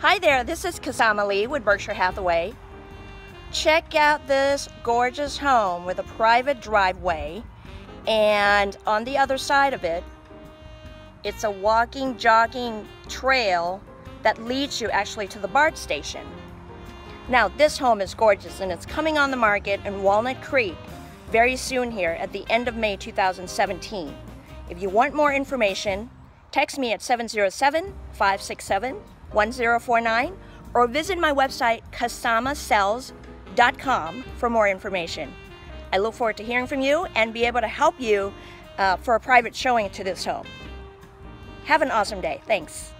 Hi there, this is Kasama Lee with Berkshire Hathaway. Check out this gorgeous home with a private driveway and on the other side of it, it's a walking, jogging trail that leads you actually to the BART station. Now this home is gorgeous and it's coming on the market in Walnut Creek very soon here at the end of May 2017. If you want more information, text me at 707-567-1049 or visit my website kasamasells.com for more information. I look forward to hearing from you and be able to help you uh, for a private showing to this home. Have an awesome day. Thanks.